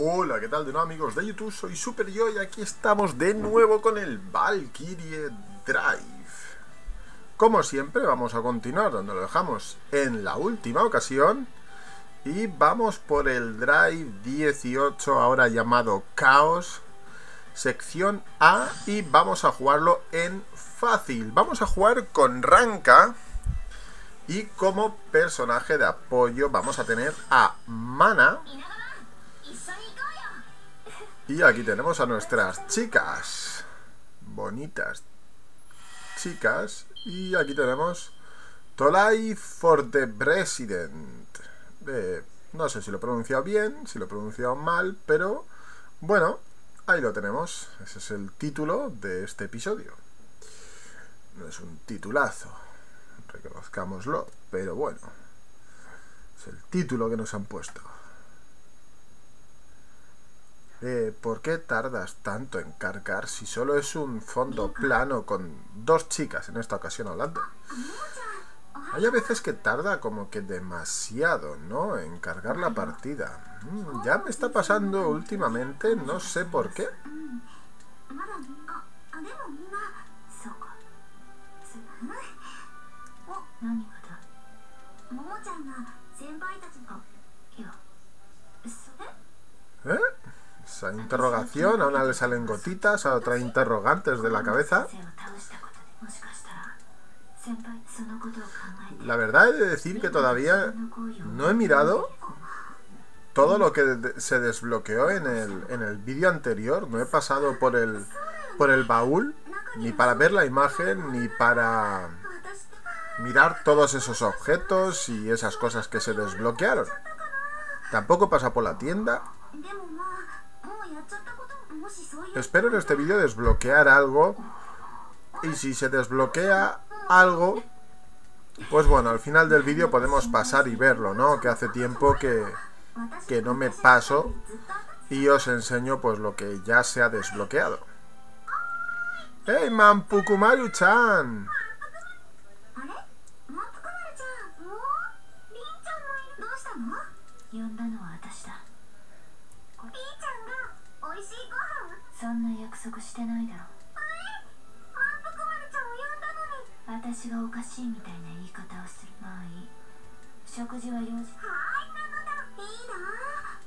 Hola, ¿qué tal de nuevo amigos de YouTube? Soy Super Yo y aquí estamos de nuevo con el Valkyrie Drive. Como siempre, vamos a continuar donde lo dejamos en la última ocasión. Y vamos por el Drive 18, ahora llamado Chaos, sección A, y vamos a jugarlo en fácil. Vamos a jugar con Ranka. Y como personaje de apoyo vamos a tener a Mana. Y aquí tenemos a nuestras chicas. Bonitas chicas. Y aquí tenemos Tolai for the President. no sé si lo he pronunciado bien, si lo he pronunciado mal, pero bueno, ahí lo tenemos. Ese es el título de este episodio. No es un titulazo, reconozcámoslo, pero bueno, es el título que nos han puesto. Eh, ¿Por qué tardas tanto en cargar si solo es un fondo plano con dos chicas en esta ocasión hablando? Hay a veces que tarda como que demasiado, ¿no? En cargar la partida. Mm, ya me está pasando últimamente, no sé por qué. ¿Eh? Esa interrogación, a una le salen gotitas, a otra interrogantes de la cabeza. La verdad he de decir que todavía no he mirado todo lo que se desbloqueó en el, en el vídeo anterior. No he pasado por el, por el baúl, ni para ver la imagen, ni para mirar todos esos objetos y esas cosas que se desbloquearon. Tampoco pasa por la tienda. Espero en este vídeo desbloquear algo. Y si se desbloquea algo, pues bueno, al final del vídeo podemos pasar y verlo, ¿no? Que hace tiempo que, que no me paso y os enseño pues lo que ya se ha desbloqueado. ¡Hey, Mampukumaru-chan! そんな約束してないだろ。あれ？満腹丸ちゃんを呼んだのに。私がおかしいみたいな言い方をするまあいい食事は用事。はいなのだ？いいな。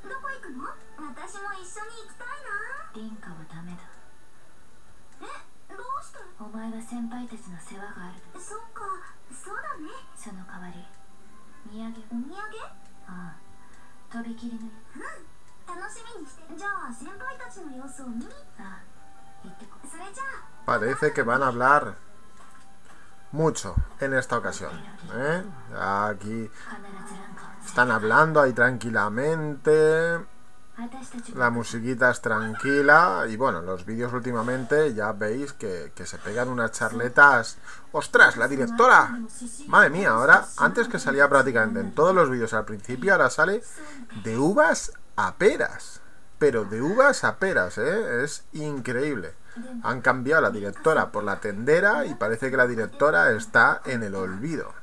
どこ行くの？私も一緒に行きたいな。凛花はダメだ。え？どうして？お前は先輩たちの世話がある。そっか。そうだね。その代わり土産。お土産？ああ。とびきりの。うん。Parece que van a hablar mucho en esta ocasión. ¿eh? Aquí están hablando ahí tranquilamente. La musiquita es tranquila y bueno, los vídeos últimamente ya veis que, que, se pegan unas charletas. ¡Ostras! La directora. Madre mía, ahora, antes que salía prácticamente en todos los vídeos al principio, ahora sale de uvas a peras. Pero de uvas a peras, ¿eh? Es increíble. Han cambiado la directora por la tendera y parece que la directora está en el olvido.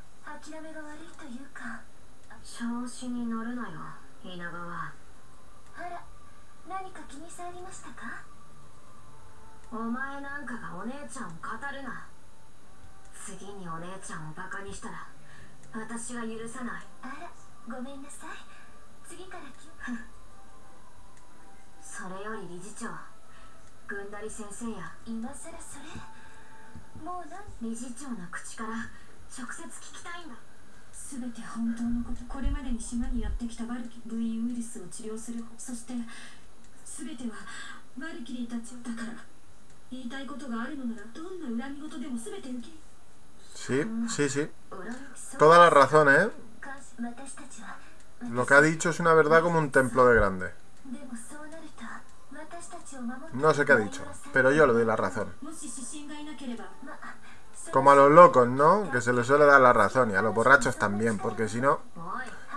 それより理事長ぐんだり先生や今さらそれ。もうな理事長の口から直接聞きたいんだ。全て本当のことこれまでに島にやってきたバルキ VE ウイルスを治療する。そして全てはバルキリーたちだから。言いたいことがあるのならどんな恨み事でも全て受け。Sí, sí, sí. Toda la razón, ¿eh? Lo que ha dicho es una verdad como un templo de grande. No sé qué ha dicho, pero yo le doy la razón. Como a los locos, ¿no? Que se les suele dar la razón y a los borrachos también, porque si no,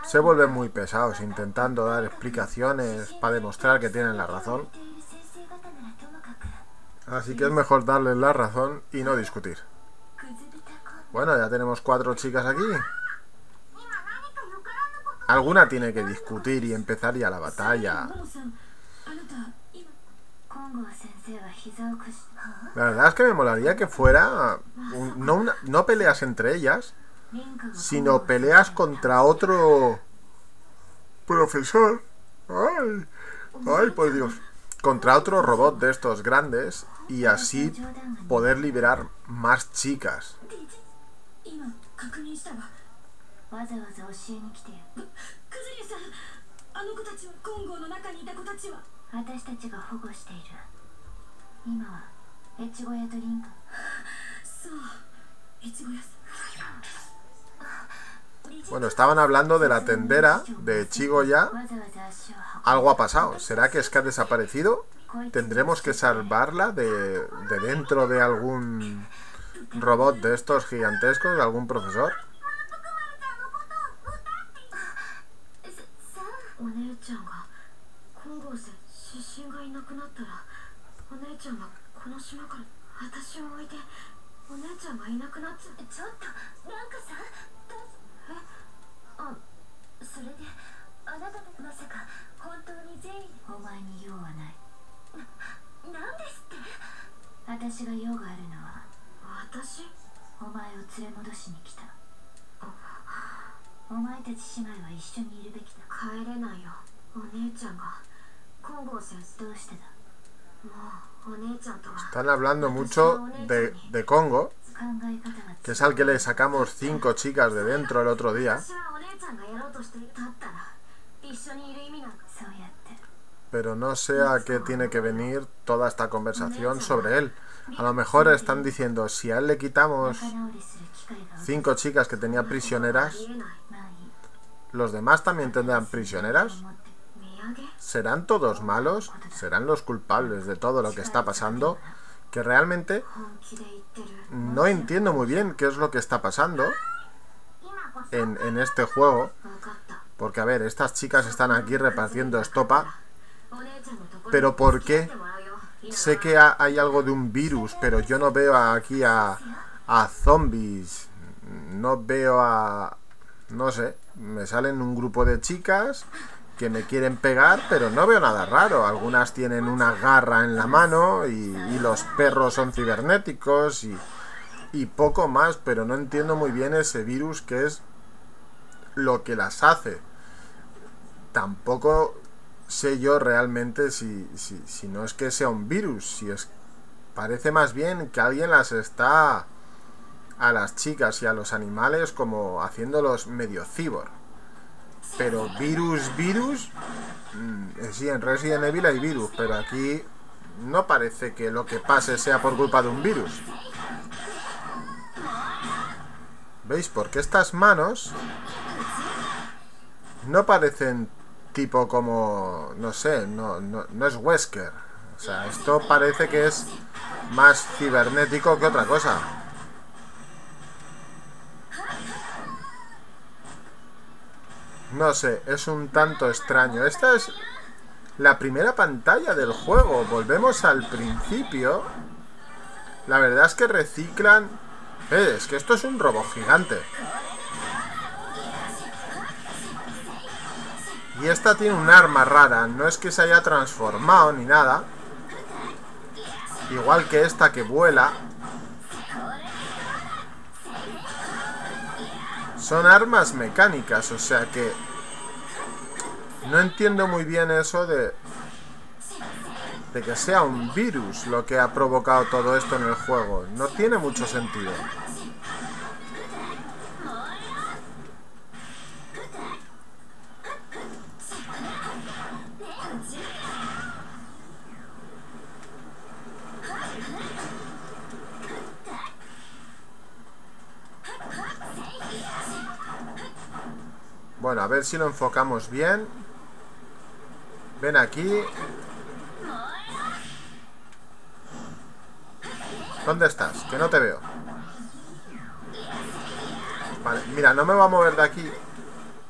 se vuelven muy pesados intentando dar explicaciones para demostrar que tienen la razón. Así que es mejor darles la razón y no discutir. Bueno, ya tenemos cuatro chicas aquí. Alguna tiene que discutir y empezar ya la batalla. La verdad es que me molaría que fuera un- no, una- no peleas entre ellas, sino peleas contra otro profesor. Ay, ay, por Dios. Contra otro robot de estos grandes y así poder liberar más chicas. 今確認したわわざわざ教えに来てよくずりさんあの子たちは金剛の中にいた子たちは私たちが保護している今は越後屋とリンクそう越後屋さん Bueno, estaban hablando de la tendera de Chigoya. わざわざ足を運 Algo ha pasado. ¿Será que es que ha desaparecido? こいつ ¿Tendremos que salvarla de, de dentro de algún robot de estos gigantescos? ¿De algún profesor? がいなくなったらお姉ちゃんはこの島から私を置いてお姉ちゃんがいなくなっちゃう。ちょっとなんかさどうえ？あそれであなたまさか本当に全員お前に用はない。なんですって。私が用があるのは私？お前を連れ戻しに来た。お前たち姉妹は一緒にいるべきだ。帰れないよ。お姉ちゃんが Están hablando mucho de, de Congo, que es al que le sacamos cinco chicas de dentro el otro día. Pero no sé a qué tiene que venir toda esta conversación sobre él. A lo mejor están diciendo, si a él le quitamos cinco chicas que tenía prisioneras, ¿los demás también tendrán prisioneras? ¿Serán todos malos? ¿Serán los culpables de todo lo que está pasando? Que realmente no entiendo muy bien qué es lo que está pasando en, en este juego. Porque, a ver, estas chicas están aquí repartiendo estopa. Pero ¿por qué? Sé que hay algo de un virus, pero yo no veo aquí a, a zombies. No veo a... No sé. Me salen un grupo de chicas que me quieren pegar, pero no veo nada raro. Algunas tienen una garra en la mano y, los perros son cibernéticos y, poco más, pero no entiendo muy bien ese virus que es lo que las hace. Tampoco sé yo realmente si, si, si no es que sea un virus, si es... Parece más bien que alguien las está a las chicas y a los animales como haciéndolos medio cibor. Pero virus, virus... mm, sí, en Resident Evil hay virus, pero aquí no parece que lo que pase sea por culpa de un virus. ¿Veis? Porque estas manos no parecen tipo como, no sé, no, no, no es Wesker. O sea, esto parece que es más cibernético que otra cosa. No sé, es un tanto extraño. Esta es la primera pantalla del juego. Volvemos al principio. La verdad es que reciclan... Eh, es que esto es un robot gigante. Y esta tiene un arma rara, no es que se haya transformado ni nada. Igual que esta que vuela. Son armas mecánicas, o sea que... No entiendo muy bien eso de... De que sea un virus lo que ha provocado todo esto en el juego. No tiene mucho sentido. Si lo enfocamos bien. Ven aquí. ¿Dónde estás? Que no te veo. Vale, mira, no me voy a mover de aquí.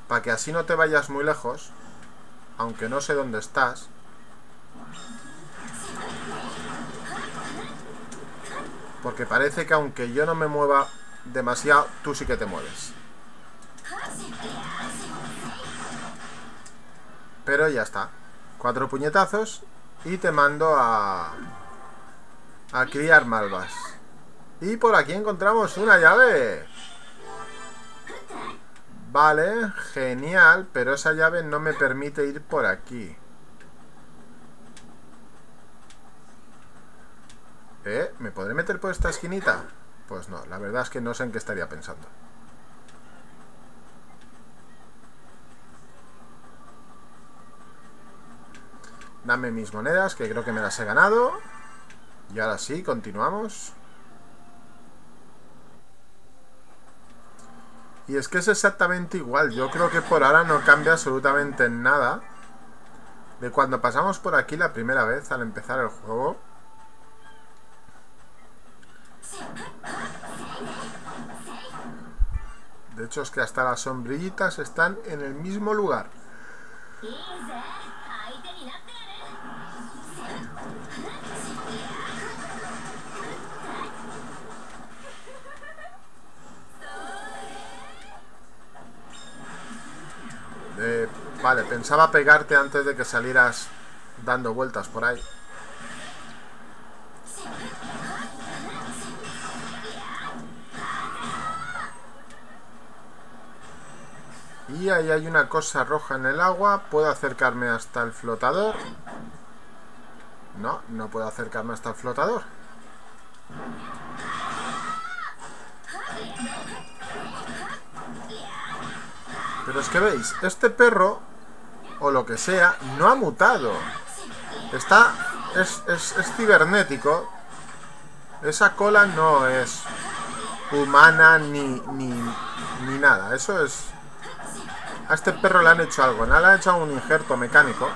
Para que así no te vayas muy lejos. Aunque no sé dónde estás. Porque parece que aunque yo no me mueva demasiado, tú sí que te mueves. Pero ya está. Cuatro puñetazos y te mando a... A criar malvas. Y por aquí encontramos una llave. Vale, genial, pero esa llave no me permite ir por aquí. ¿Eh? ¿Me podré meter por esta esquinita? Pues no, la verdad es que no sé en qué estaría pensando. Dame mis monedas, que creo que me las he ganado. Y ahora sí, continuamos. Y es que es exactamente igual. Yo creo que por ahora no cambia absolutamente nada. De cuando pasamos por aquí la primera vez al empezar el juego. De hecho es que hasta las sombrillitas están en el mismo lugar. Eh, vale, pensaba pegarte antes de que salieras dando vueltas por ahí. Y ahí hay una cosa roja en el agua. ¿Puedo acercarme hasta el flotador? No, no puedo acercarme hasta el flotador. Pero es que veis, este perro, o lo que sea, no ha mutado. Está... es, es, cibernético. Esa cola no es humana ni, ni, ni nada. Eso es... A este perro le han hecho algo. Le han hecho un injerto mecánico.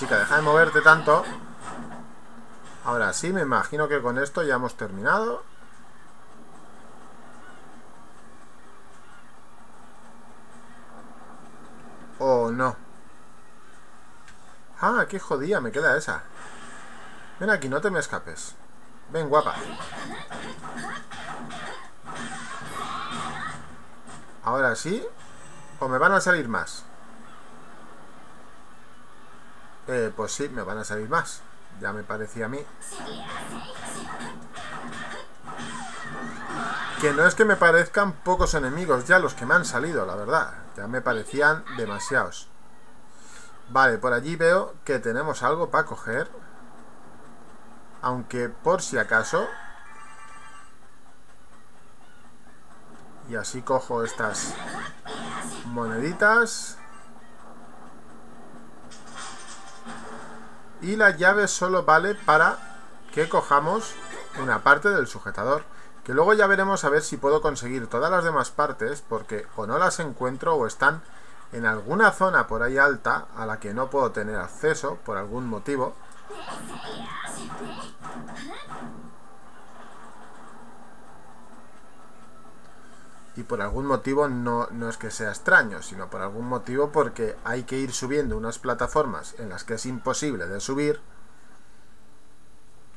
Chica, deja de moverte tanto. Ahora sí, me imagino que con esto ya hemos terminado. Oh, no. Ah, qué jodida me queda esa. Ven aquí, no te me escapes. Ven, guapa. Ahora sí. ¿O me van a salir más? Eh, pues sí, me van a salir más. Ya me parecía a mí. Que no es que me parezcan pocos enemigos ya los que me han salido, la verdad. Ya me parecían demasiados. Vale, por allí veo que tenemos algo para coger. Aunque por si acaso... Y así cojo estas moneditas. Y la llave solo vale para que cojamos una parte del sujetador. Que luego ya veremos a ver si puedo conseguir todas las demás partes, porque o no las encuentro o están en alguna zona por ahí alta a la que no puedo tener acceso por algún motivo. Y por algún motivo no, no es que sea extraño, sino por algún motivo porque hay que ir subiendo unas plataformas en las que es imposible de subir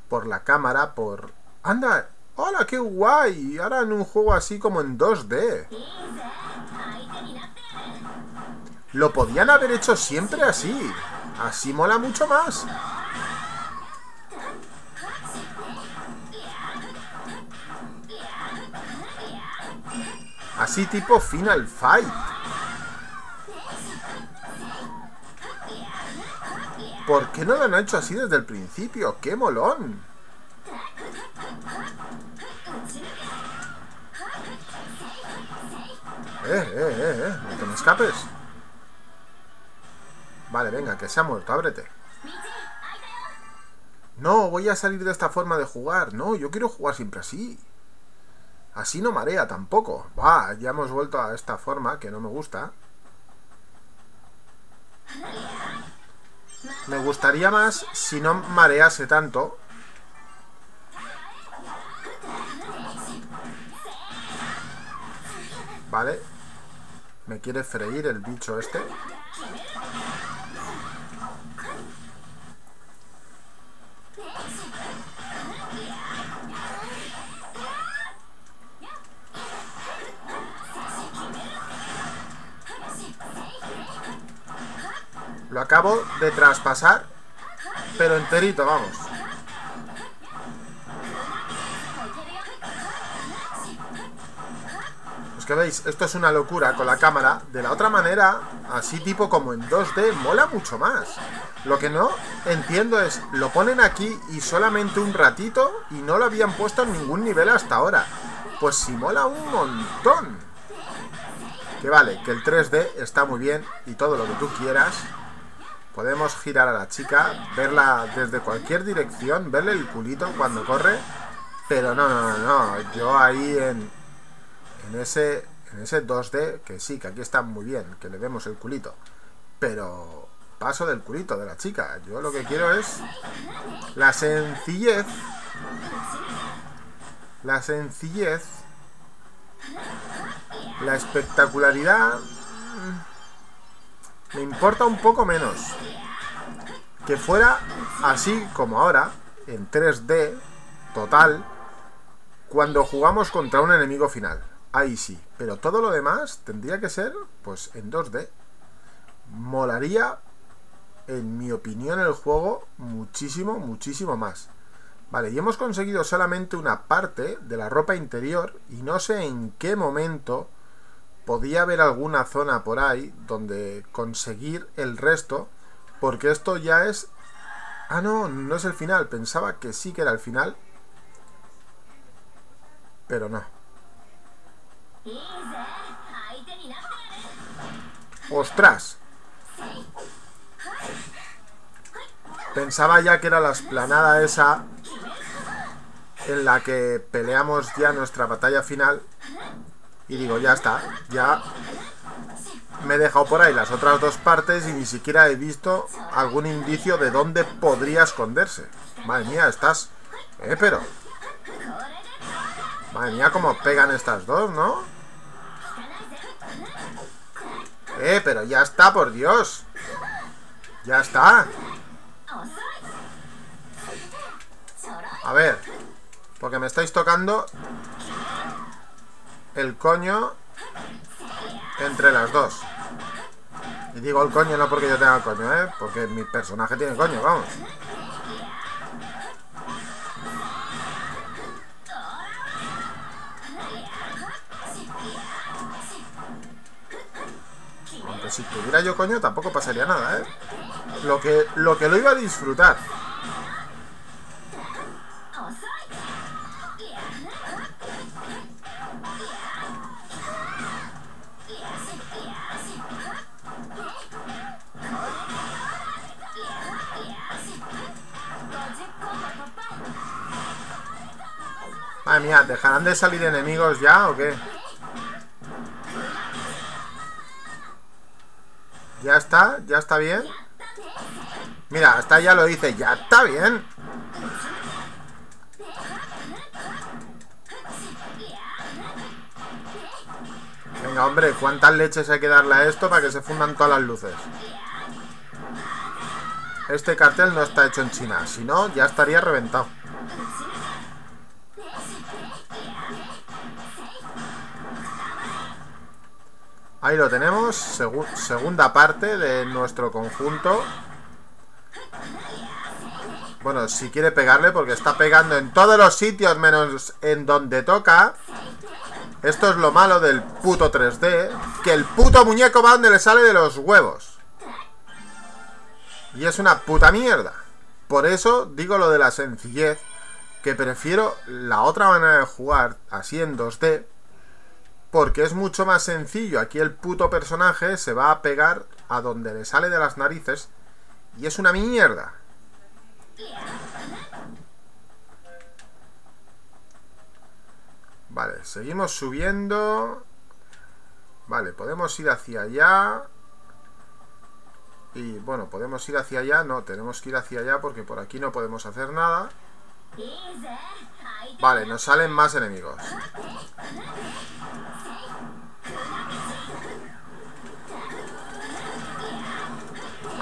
por la cámara, por... ¡Anda! ¡Hola, qué guay! Ahora en un juego así como en 2D. Lo podían haber hecho siempre así. Así mola mucho más. Así tipo Final Fight. ¿Por qué no lo han hecho así desde el principio? ¡Qué molón! Eh, eh, eh, eh, no te me escapes. Vale, venga, que se ha muerto, ábrete. No, voy a salir de esta forma de jugar. No, yo quiero jugar siempre así. Así no marea tampoco. Va, ya hemos vuelto a esta forma que no me gusta. Me gustaría más si no marease tanto. Vale. Me quiere freír el bicho este. Lo acabo de traspasar, pero enterito, vamos. Es que veis, esto es una locura con la cámara. De la otra manera, así tipo como en 2D, mola mucho más. Lo que no entiendo es, lo ponen aquí y solamente un ratito y no lo habían puesto en ningún nivel hasta ahora. Pues si mola un montón. Que vale, que el 3D está muy bien y todo lo que tú quieras. Podemos girar a la chica, verla desde cualquier dirección, verle el culito cuando corre. Pero no, no, no, no. Yo ahí en, en ese, en ese 2D, que sí, que aquí está muy bien, que le vemos el culito. Pero paso del culito de la chica. Yo lo que quiero es la sencillez. La sencillez. La espectacularidad. Me importa un poco menos. Que fuera así como ahora, en 3D, total, cuando jugamos contra un enemigo final. Ahí sí. Pero todo lo demás tendría que ser, pues, en 2D. Molaría, en mi opinión, el juego muchísimo, muchísimo más. Vale, y hemos conseguido solamente una parte de la ropa interior y no sé en qué momento podía haber alguna zona por ahí donde conseguir el resto, porque esto ya es... Ah, no, no es el final, pensaba que sí que era el final, pero no. ¡Ostras! Pensaba ya que era la esplanada esa en la que peleamos ya nuestra batalla final. Y digo, ya está, ya me he dejado por ahí las otras dos partes y ni siquiera he visto algún indicio de dónde podría esconderse. Madre mía, estás... Eh, pero... Madre mía, cómo pegan estas dos, ¿no? Eh, pero ya está, por Dios. Ya está. A ver. Porque me estáis tocando el coño entre las dos. Y digo el coño no porque yo tenga coño, ¿eh? Porque mi personaje tiene coño, vamos. Aunque si tuviera yo coño tampoco pasaría nada, ¿eh? Lo que, lo que lo iba a disfrutar. Madre mía, ¿dejarán de salir enemigos ya o qué? ¿Ya está? ¿Ya está bien? Mira, hasta ya lo dice, ya está bien. Venga, hombre, ¿cuántas leches hay que darle a esto para que se fundan todas las luces? Este cartel no está hecho en China, si no, ya estaría reventado. Ahí lo tenemos, segunda parte de nuestro conjunto. Bueno, si quiere pegarle, porque está pegando en todos los sitios menos en donde toca. Esto es lo malo del puto 3D, que el puto muñeco va donde le sale de los huevos. Y es una puta mierda. Por eso digo lo de la sencillez, que prefiero la otra manera de jugar así en 2D, porque es mucho más sencillo. Aquí el puto personaje se va a pegar a donde le sale de las narices y es una mierda. Vale, seguimos subiendo. Vale, podemos ir hacia allá. Y bueno, podemos ir hacia allá. No, tenemos que ir hacia allá porque por aquí no podemos hacer nada. Vale, nos salen más enemigos.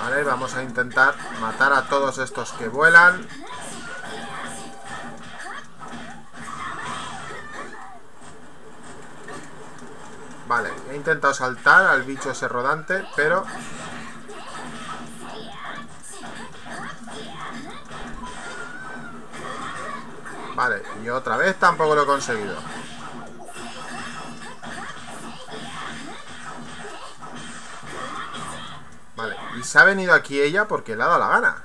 Vale, vamos a intentar matar a todos estos que vuelan. Vale, he intentado saltar al bicho ese rodante, pero... Vale, y otra vez tampoco lo he conseguido. Se ha venido aquí ella porque le ha dado la gana.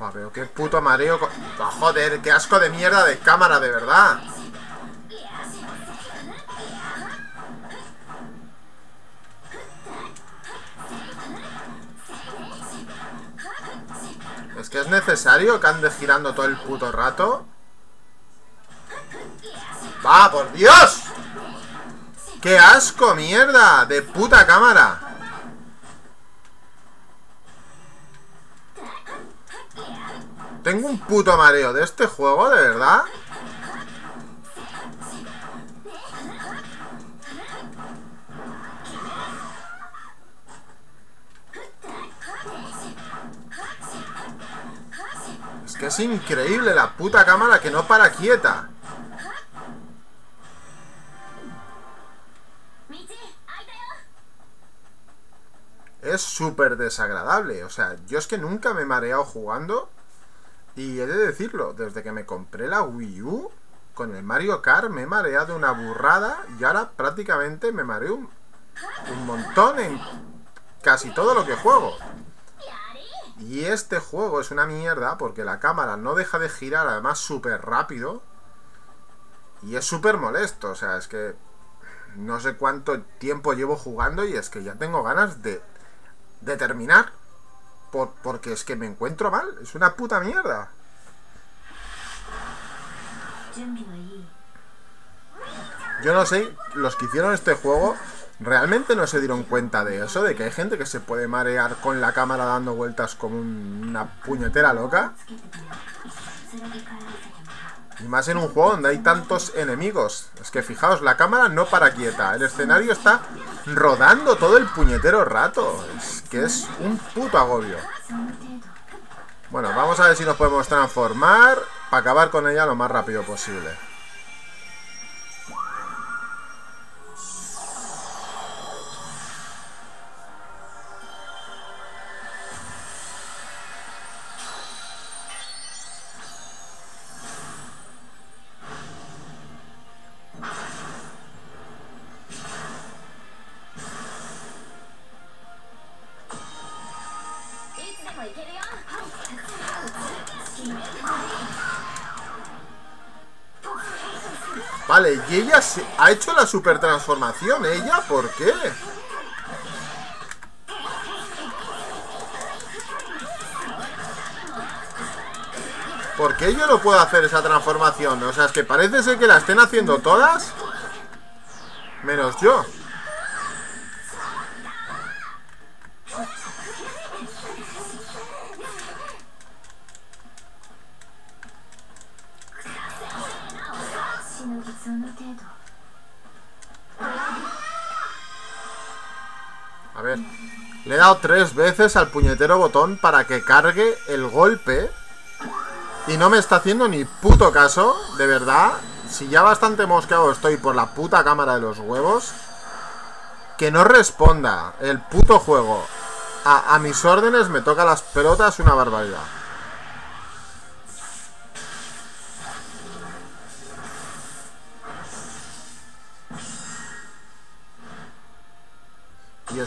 Ah, pero qué puto mareo. Ah, joder, qué asco de mierda de cámara, de verdad. Necesario que ande girando todo el puto rato. ¡Va, por Dios! ¡Qué asco, mierda! ¡De puta cámara! Tengo un puto mareo de este juego, de verdad. Increíble la puta cámara que no para quieta. Es súper desagradable. O sea, yo es que nunca me he mareado jugando. Y he de decirlo, desde que me compré la Wii U, con el Mario Kart me he mareado una burrada y ahora prácticamente me mareo un, un montón en casi todo lo que juego. Y este juego es una mierda porque la cámara no deja de girar, además súper rápido. Y es súper molesto, o sea, es que no sé cuánto tiempo llevo jugando y es que ya tengo ganas de, de terminar. Por, porque es que me encuentro mal, es una puta mierda. Yo no sé, los que hicieron este juego realmente no se dieron cuenta de eso, de que hay gente que se puede marear con la cámara dando vueltas como un, una puñetera loca. Y más en un juego donde hay tantos enemigos. Es que fijaos, la cámara no para quieta. El escenario está rodando todo el puñetero rato. Es que es un puto agobio. Bueno, vamos a ver si nos podemos transformar para acabar con ella lo más rápido posible. Vale, y ella ha hecho la super transformación. ¿Ella? ¿Por qué? ¿Por qué yo no puedo hacer esa transformación? O sea, es que parece ser que la estén haciendo todas. Menos yo. Tres veces al puñetero botón para que cargue el golpe. Y no me está haciendo ni puto caso, de verdad. Si ya bastante mosqueado estoy por la puta cámara de los huevos. Que no responda el puto juego a, a mis órdenes me toca las pelotas una barbaridad.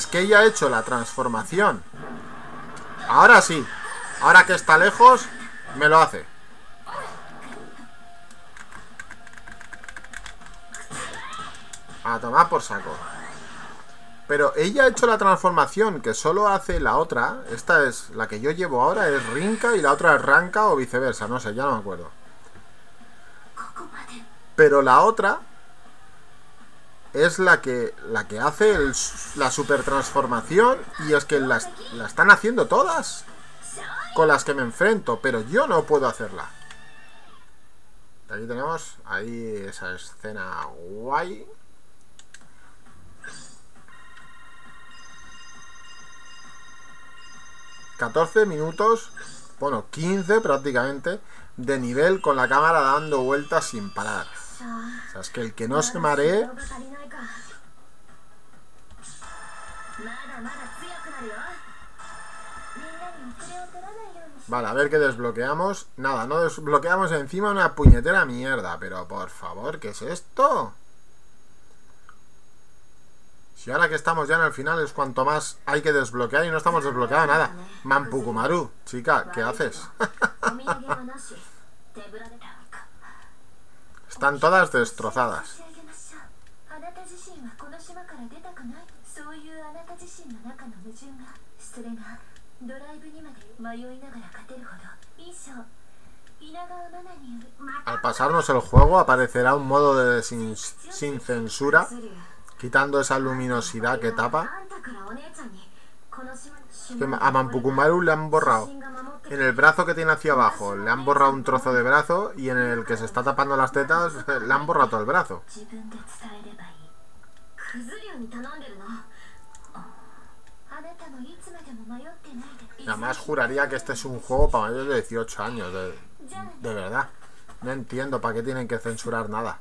Es que ella ha hecho la transformación. Ahora sí. Ahora que está lejos, me lo hace. A tomar por saco. Pero ella ha hecho la transformación que solo hace la otra. Esta es la que yo llevo ahora, es Rinka y la otra es Ranka o viceversa. No sé, ya no me acuerdo. Pero la otra es la que la que hace la super transformación y es que las, la están haciendo todas con las que me enfrento, pero yo no puedo hacerla. Aquí tenemos ahí esa escena guay. ...14 minutos... ...bueno, 15 prácticamente... ...de nivel con la cámara dando vueltas sin parar... ...o sea, es que el que no se maree... Vale, a ver qué desbloqueamos. Nada, no desbloqueamos encima una puñetera mierda. Pero por favor, ¿qué es esto? Si ahora que estamos ya en el final es cuanto más hay que desbloquear y no estamos desbloqueando nada. Mampukumaru, chica, ¿qué haces? Están todas destrozadas. Al pasarnos el juego aparecerá un modo de sin, censura, quitando esa luminosidad que tapa. A Mampukumaru le han borrado en el brazo que tiene hacia abajo, le han borrado un trozo de brazo y en el que se está tapando las tetas le han borrado todo el brazo. Nada más juraría que este es un juego para mayores de 18 años, de, de verdad. No entiendo para qué tienen que censurar nada.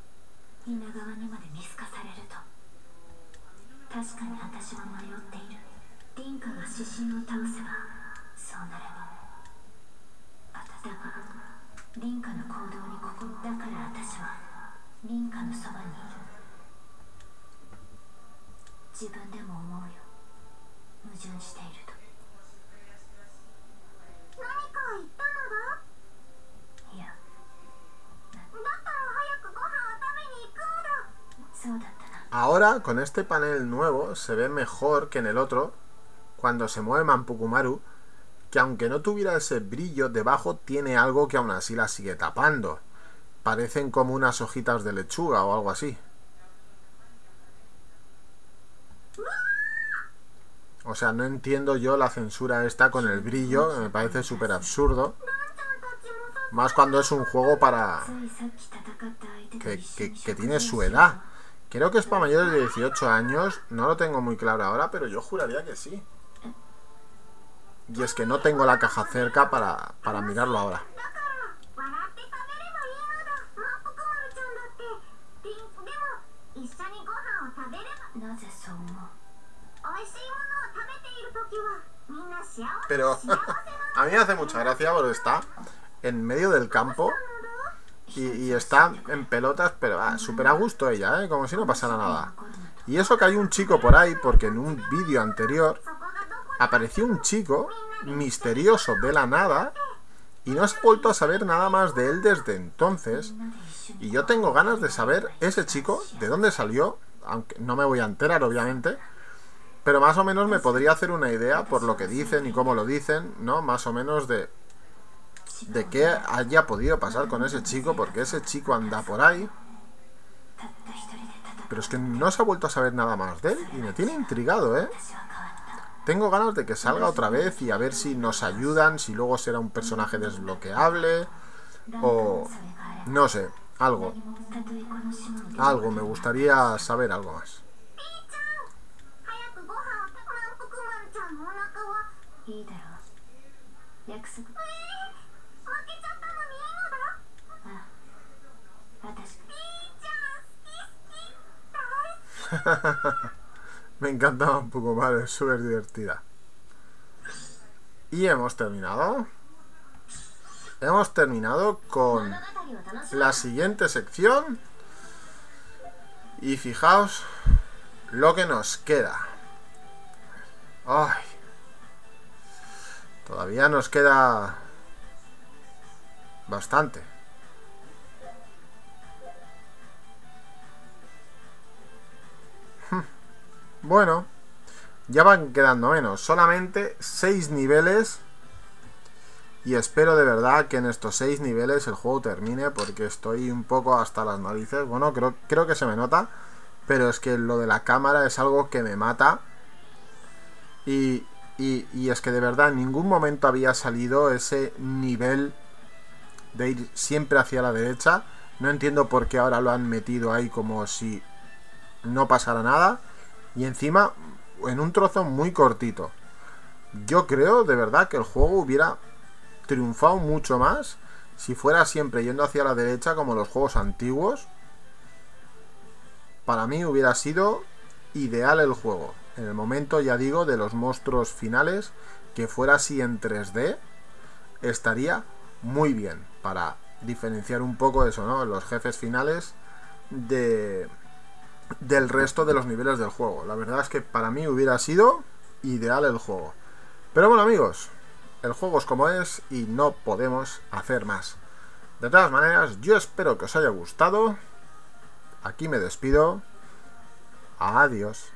凛花の行動に心だから私は凛花のそばにいる自分でも思うよ矛盾していると何か言ったのだいやだったら早くご飯を食べに行くのだそうだったな Ahora, con este panel nuevo, se ve mejor que en el otro, cuando se mueve Mampukumaru, que aunque no tuviera ese brillo, debajo tiene algo que aún así la sigue tapando. Parecen como unas hojitas de lechuga o algo así. O sea, no entiendo yo la censura esta con el brillo, me parece súper absurdo. Más cuando es un juego para... Que, que, tiene su edad. Creo que es para mayores de 18 años, no lo tengo muy claro ahora, pero yo juraría que sí. Y es que no tengo la caja cerca para, para mirarlo ahora. Pero a mí me hace mucha gracia porque está en medio del campo y, está en pelotas, pero va, súper a gusto ella, ¿eh? como si no pasara nada. Y eso que hay un chico por ahí, porque en un vídeo anterior apareció un chico misterioso de la nada y no se ha vuelto a saber nada más de él desde entonces. Y yo tengo ganas de saber ese chico, de dónde salió, aunque no me voy a enterar obviamente, pero más o menos me podría hacer una idea por lo que dicen y cómo lo dicen, ¿no? Más o menos de de qué haya podido pasar con ese chico, porque ese chico anda por ahí. Pero es que no se ha vuelto a saber nada más de él y me tiene intrigado, ¿eh? Tengo ganas de que salga otra vez y a ver si nos ayudan, si luego será un personaje desbloqueable o no sé, algo. Algo, me gustaría saber algo más. Me encantaba un poco es súper divertida. Y hemos terminado. Hemos terminado con la siguiente sección. Y fijaos lo que nos queda. Ay. Todavía nos queda bastante. Bueno, ya van quedando menos. Solamente 6 niveles. Y espero de verdad que en estos 6 niveles el juego termine porque estoy un poco hasta las narices. Bueno, creo, creo que se me nota. Pero es que lo de la cámara es algo que me mata. Y, y, y es que de verdad en ningún momento había salido ese nivel de ir siempre hacia la derecha. No entiendo por qué ahora lo han metido ahí como si no pasara nada. Y encima en un trozo muy cortito. Yo creo de verdad que el juego hubiera triunfado mucho más si fuera siempre yendo hacia la derecha como los juegos antiguos. Para mí hubiera sido ideal el juego. En el momento, ya digo, de los monstruos finales, que fuera así en 3D, estaría muy bien para diferenciar un poco eso, ¿no? Los jefes finales de, del resto de los niveles del juego. La verdad es que para mí hubiera sido ideal el juego. Pero bueno amigos, el juego es como es y no podemos hacer más. De todas maneras, yo espero que os haya gustado. Aquí me despido. Adiós.